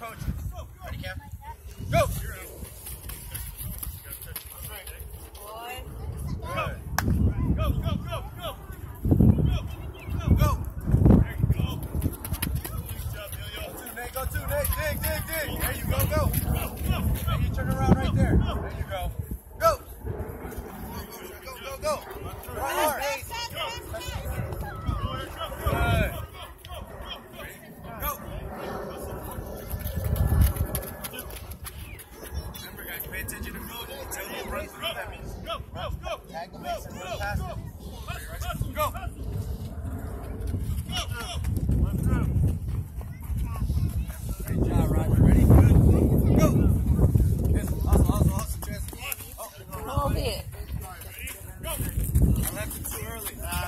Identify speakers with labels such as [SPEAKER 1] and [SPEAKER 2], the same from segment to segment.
[SPEAKER 1] coach. Ready, Cam? Go! Go, go, go, go! Go, go! There you go. Good job, Yo-Yo. Two, Nate, go two, Nate. Dig, dig, dig. There you go, go. Turn around right there. There you go. Go! Go, go, go. Right hard. Good. Go. Remember, guys, pay attention to coach. Tell you run through that means. Go, go, go. Tag the Mason, run past him. Go. Great job, Roger. Ready? Go. Yes, hustle, hustle, hustle, Jess. Oh,
[SPEAKER 2] A little bit.
[SPEAKER 1] I left it too early. Slow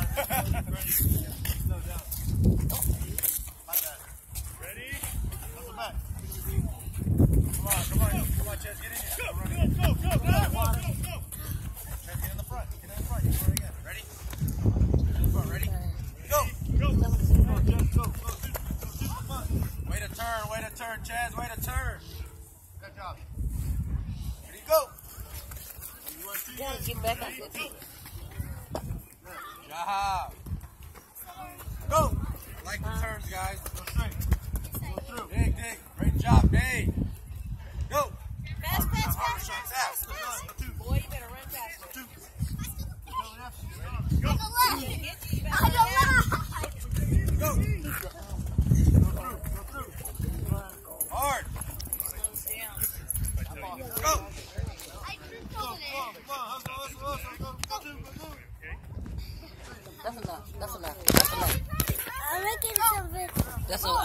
[SPEAKER 1] Way to turn, way to turn, Chaz, way to turn. Good job. Here you go. You gotta get back on your. Good job. Go. I like the turns, guys. Go straight. Go through. Dig, dig. Great job, dig. Go. Best pass, pass, pass, pass, pass. Boy, you better
[SPEAKER 2] run faster. That's enough. That's enough. That's
[SPEAKER 1] enough. I'm making some That's enough.